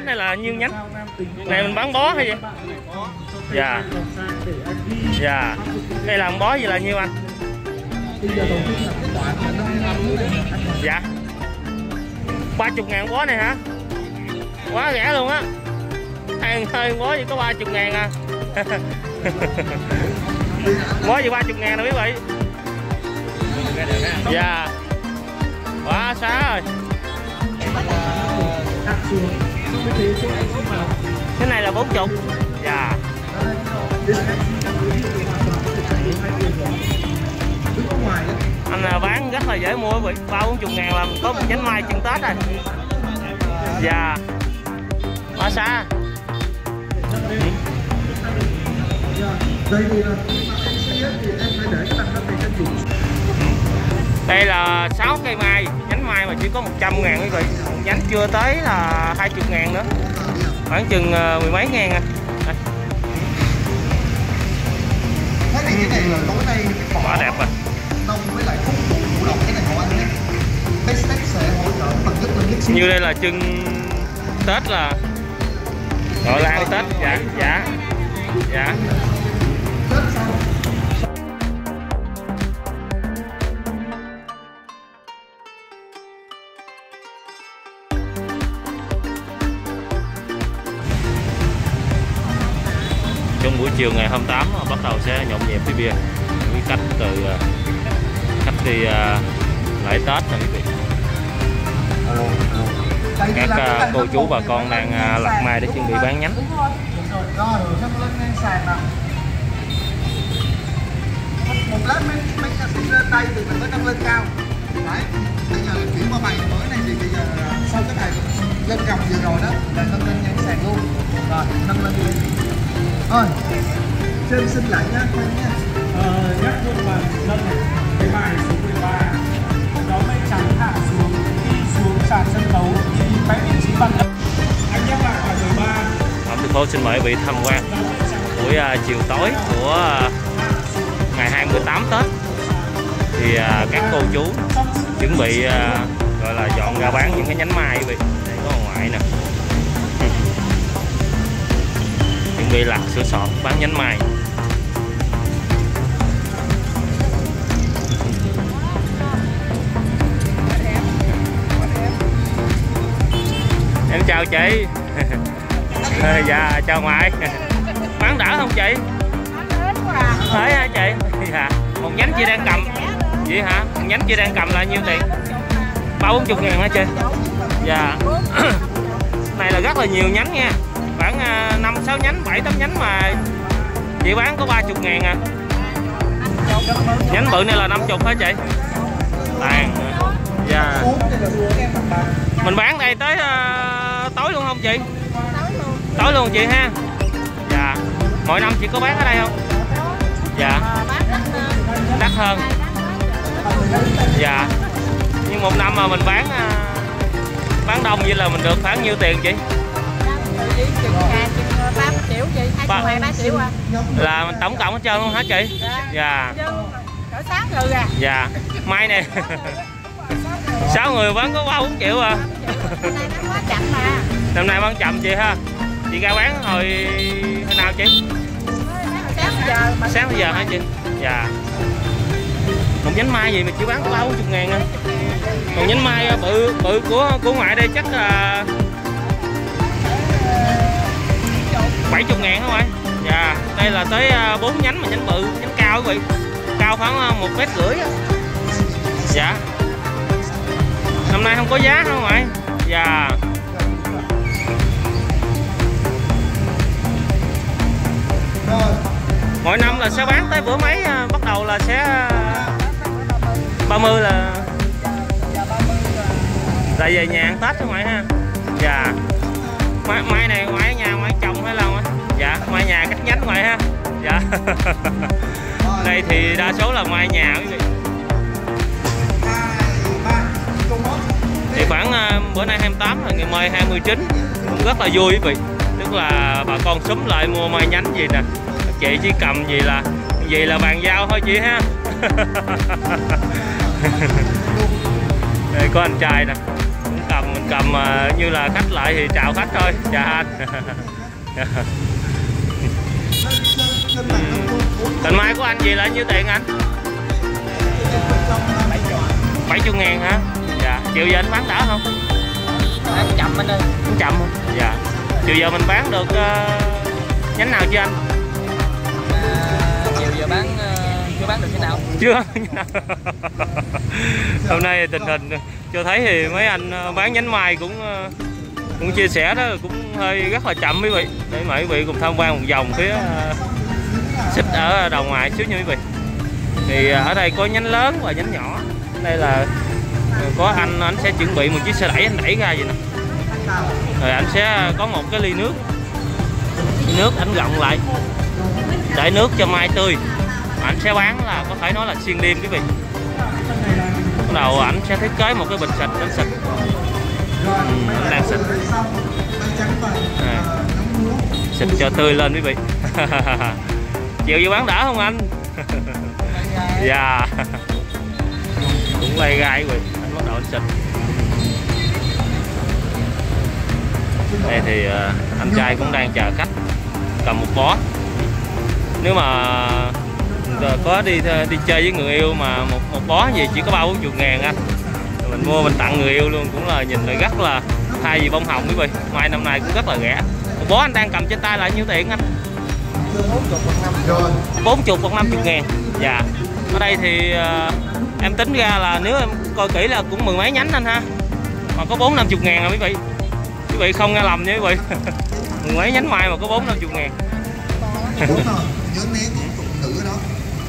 nhánh hay là nhiêu nhánh? Này, mình bán bó hay gì? Dạ. Dạ. Đây là bó gì là nhiêu anh? Dạ. Ba chục ngàn bó này hả? Quá rẻ luôn á. Hai hơi bó chỉ có ba chục ngàn à? Bó gì ba chục ngàn đâu quý vị dạ. Quá xá rồi cái này là bốn chục. Dạ. Anh là bán rất là dễ mua quý vị ba bốn chục ngàn là có một nhánh mai chân tết rồi. Dạ. Quá xa. Đây là thì em phải để cái tăng này trên dụng đây là 6 cây mai mà chỉ có 100 ngàn quý vị nhánh chưa tới là 20 ngàn nữa. Khoảng chừng ờ, mười mấy ngàn à. Thế thì cái này là tối nay quá đẹp rồi. nông với lại khúc chủ động cái này họ ăn nhé Best sẽ hỗ trợ phần nhất lên nhất như đây là chân tết là. Gọi là ăn tết dạ dạ. Dạ chiều ngày 28 ờ, bắt đầu sẽ nhộn nhịp với bia. Với khách từ ờ, khách đi ờ, lễ Tết rồi quý vị. Các cô chú bà con đang lặt mai để chuẩn bị bán nhánh. Một lát mấy mấy sẽ lên tay từ mình mới nâng lên cao đấy bây giờ chuyển qua bài mới này thì bây giờ sau cái này lên gầm vừa rồi đó, là nâng lên nhánh sàn luôn. Rồi, nâng lên đi thôi trên xin lại nha khoan nha Ờ, nhắc luôn mà này cái bài số 13 gió mây trắng hạ xuống đi xuống sàn sân khấu đi vẽ vị trí bằng đất anh nhắc lại bài 13 Phạm Thị Phố xin mời quý vị tham quan buổi ờ, chiều tối của ờ, ngày 28 Tết. Thì ờ, các cô chú chuẩn bị ờ, gọi là dọn ra bán những cái nhánh mai quý vị. Đây có ngoại nè bị lặt sửa soạn bán nhánh mai em chào chị. Dạ chào ngoại. Bán đỡ không chị? Thế hả chị? Dạ. Một nhánh chị đang cầm. Vậy hả? Một nhánh chị đang cầm là nhiêu tiền? Ba bốn chục ngàn hả chị? Dạ. Này là rất là nhiều nhánh nha khoảng à, năm sáu nhánh bảy tám nhánh mà chị bán có ba chục ngàn à. Nhánh bự này là năm chục hả chị? Tàn dạ. Mình bán đây tới uh, tối luôn không chị? Tối luôn. Chị ha. Dạ. Mỗi năm chị có bán ở đây không? Dạ. Đắt hơn. Dạ. Nhưng một năm mà mình bán uh, bán đông vậy là mình được khoảng nhiêu tiền chị? Ba- là mình tổng cộng hết trơn luôn hả chị? Dạ. Sáng rồi à dạ. Mai nè. Sáu người bán có ba bốn triệu à? Hôm nay nó quá chậm mà năm nay bán chậm chị ha. Chị ra bán hồi hồi nào chị? Sáng bây giờ hả chị? Dạ. Một nhánh mai gì mà chỉ bán có ba bốn chục ngàn à? Còn nhánh mai à, bự bự của của ngoại đây chắc là bảy chục ngàn không ạ, dạ đây là tới à, bốn nhánh mà nhánh bự nhánh cao quý vị. Cao khoảng à, một mét rưỡi dạ. Năm nay không có giá không ạ, dạ. Rồi mỗi năm là sẽ bán tới bữa mấy à, bắt đầu là sẽ 30 là là về nhà ăn tết không ngoại ha? Dạ. Mai, mai này ngoài mai nhà cắt nhánh ngoài ha. Dạ. Đây thì đa số là mai nhà quý vị. Thì khoảng à, bữa nay 28 là ngày mai 29 cũng rất là vui quý vị. Tức là bà con súng lại mua mai nhánh gì nè. Chị chỉ cầm gì là gì là bàn giao thôi chị ha. Đây, có anh trai nè. Cũng cầm cầm à, như là khách lại thì chào khách thôi. Chào anh. Tình mai của anh gì là nhiêu tiền anh? 70 ngàn hả? Dạ Chiều giờ anh bán đỡ không? Ăn chậm anh ơi Không chậm không? Dạ Chiều giờ mình bán được ờ, nhánh nào chưa anh? à, chiều giờ bán ờ, chưa bán được cái nào Chưa Hôm nay tình hình cho thấy thì mấy anh ờ, bán nhánh mai cũng cũng chia sẻ đó cũng hơi rất là chậm quý vị để mời quý vị cùng tham quan một vòng phía ờ, xích ở đầu ngoài xíu nha quý vị. Thì à, ở đây có nhánh lớn và nhánh nhỏ. Đây là à, có anh anh sẽ chuẩn bị một chiếc xe đẩy anh đẩy ra vậy nè. Rồi anh sẽ có một cái ly nước. Nước anh gọng lại. Để nước cho mai tươi. Anh sẽ bán là có thể nói là xuyên đêm quý vị? Bắt đầu ảnh sẽ thiết kế một cái bình xịt anh xịt. Ừ, anh đang xịt. À, xịt cho tươi lên quý vị. chịu vô bán đỡ không anh? Dạ. Cũng lay gai vị anh bắt đầu anh xịt. Đây thì ờ, anh trai cũng đang chờ khách. Cầm một bó. Nếu mà ờ, có đi đi chơi với người yêu mà một một bó gì chỉ có ba bốn chục ngàn anh. Rồi mình mua mình tặng người yêu luôn cũng là nhìn là rất là thay vì bông hồng quý vị. Mai năm nay cũng rất là rẻ. Một bó anh đang cầm trên tay là nhiêu tiền anh bốn chục hoặc năm chục ngàn. Dạ. Ở đây thì uh, em tính ra là nếu em coi kỹ là cũng mười mấy nhánh anh ha. Mà có bốn năm chục ngàn rồi quý vị. Quý vị không nghe lầm nha quý vị. Mười mấy nhánh mai mà có bốn năm chục ngàn.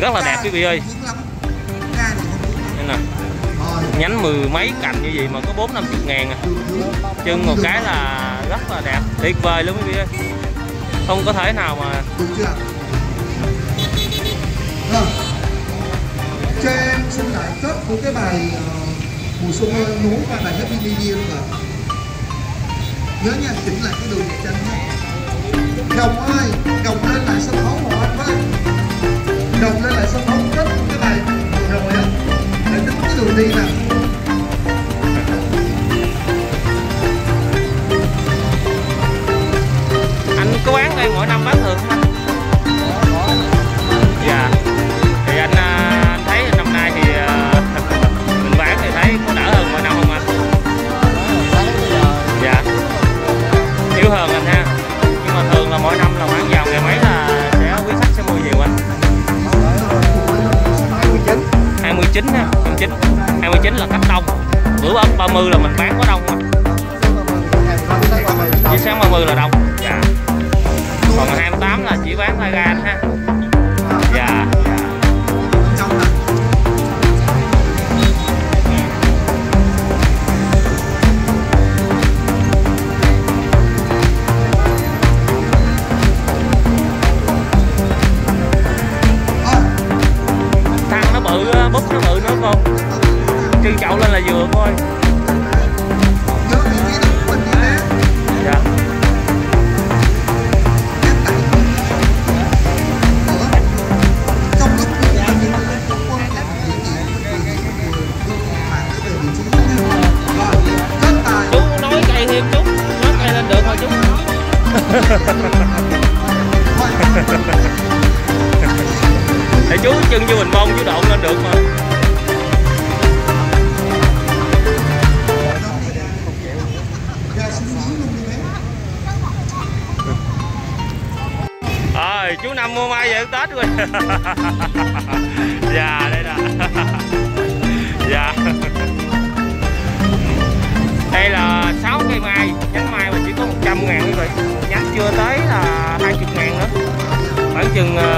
Rất là đẹp quý vị ơi. Nè. Nhánh mười mấy cành như vậy mà có bốn năm chục ngàn à. Chân một cái là rất là đẹp. Tuyệt vời luôn quý vị ơi. Không có thể nào mà đúng chưa? À. cho em xin lại kết của cái bài mùa xuân núi và bài Happy New Year luôn rồi. Nhớ nha chỉnh lại cái đường chân nhé. Đồng ơi, Đồng lên lại sân khấu một anh với Đồng lên lại sân khấu kết cái bài rồi á Để tính cái đường đi nè anh quán này mỗi năm bán thường Tết rồi. Dạ, dạ, đây là dạ. Đây là 6 cây mai, nhánh mai mà chỉ có 100 ngàn quý vị. Nhánh chưa tới là 20 ngàn nữa. Khoảng chừng ờ,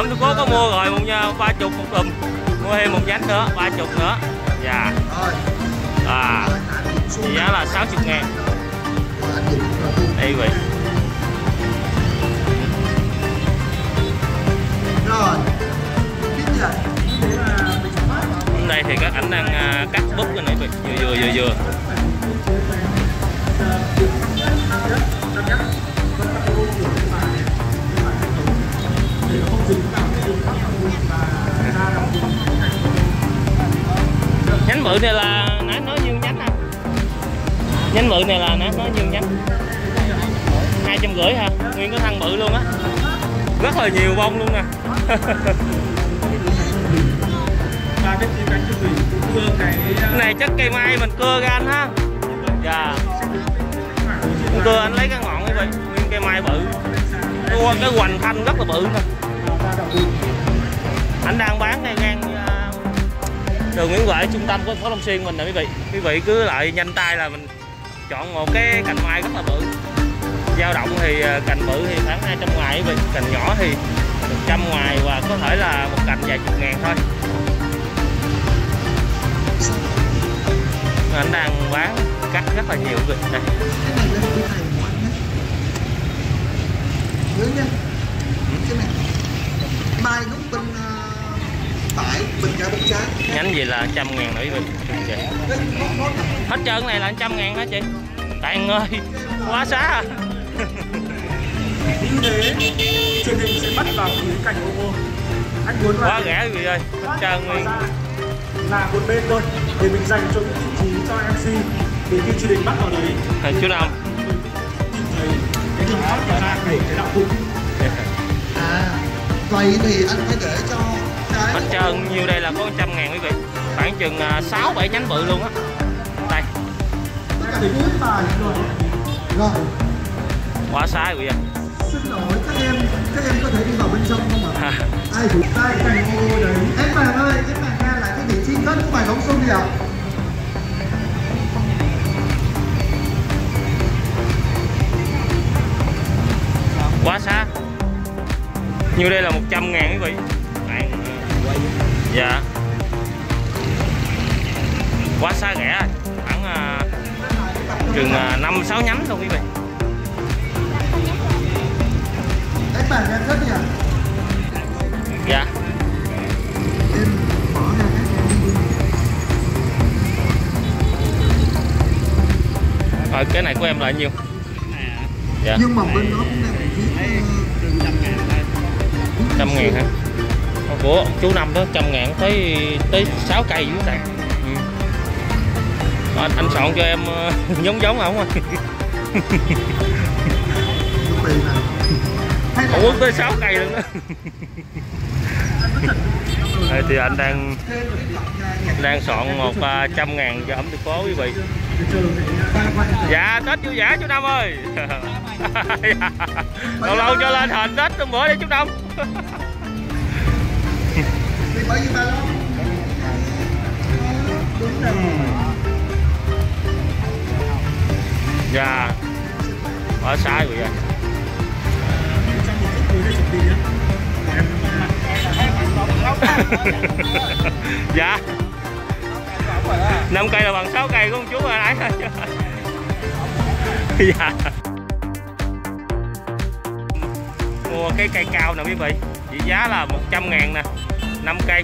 hôm tại vì tôi cố có mua rồi, một nha ba chục, một đùm mua thêm một nhánh nữa, ba chục nữa. Dạ. À rồi giá là 60 ngàn. Rồi anh rồi đây quý rồi hôm nay thì các ảnh đang à, cắt búp cái này quý vừa vừa vừa vừa. you nhánh bự này là nãy nói nhiêu nhánh à? Nhánh bự này là nãy nói nhiêu nhánh. hai trăm rưỡi ha nguyên cái thân bự luôn á. Rất là nhiều bông luôn nè. Cái này, chắc cây mai mình cưa ra anh ha. Dạ. Mình cưa anh lấy cái ngọn như vậy, nguyên cây mai bự. Cái hoành thanh rất là bự nè anh đang bán ngay ngang đường Nguyễn Huệ trung tâm của thành phố Long Xuyên mình nè quý vị quý vị cứ lại nhanh tay là mình chọn một cái cành mai rất là bự dao động thì cành bự thì khoảng 200 ngoài quý vị cành nhỏ thì 100 ngoài và có thể là một cành vài chục ngàn thôi anh đang bán cắt rất là nhiều quý vị đây cái này lên cái này của cái này mai nút bên ờ, phải bên trái bên trái nhánh gì là trăm ngàn nữa vị chị hết trơn này là trăm ngàn hả chị. Tàn ơi quá xá à. Như thế truyền hình sẽ bắt vào phía cạnh ô ô anh muốn quá rẻ quý vị ơi hết trơn nguyên là một bên thôi để mình dành cho những vị trí cho MC để khi truyền hình bắt vào đấy Thầy chú thấy cái thoát vào ra để cái đạo cụ vậy thì anh phải để cho cái hết trơn nhiêu đây là có trăm ngàn quý vị. Khoảng chừng à, sáu bảy nhánh bự luôn á. Đây. Rồi. Quá xá quý vị xin lỗi các em các em có thể đi vào bên trong không ạ? Ha, ai thủ tay cành ô đấy. Em vàng ơi em vàng ra lại cái vị trí kết của bài bóng xuân đi ạ. Quá xá như đây là 100 ngàn quý vị. Bạn, dạ. Quá xa rẻ rồi. khoảng à, chừng à, sáu nhánh luôn quý vị. Em vàng em kết đi dạ. Rồi cái này của em là nhiêu? Dạ. Nhưng mà bên đó cũng đang trăm ngàn hả? Của chú năm đó trăm ngàn tới tới 6 cây dưới này ừ. anh, anh soạn cho em ờ, giống giống không à? Là ủa tới 6 cây luôn đó. Đây thì anh đang đang soạn một à, trăm ngàn cho ẩm thực phố quý vị. Dạ tết vui vẻ chú năm ơi. Dạ. lâu lâu cho lên hình tết hôm bữa đi chú năm thì bởi vì bà lo đúng rồi dạ. dạ. Quá sai rồi vậy dạ. Năm cây là bằng 6 cây của ông chú rồi nãy dạ. Mua cái cây cao nè quý vị. Trị giá là 100 ngàn nè 5 cây.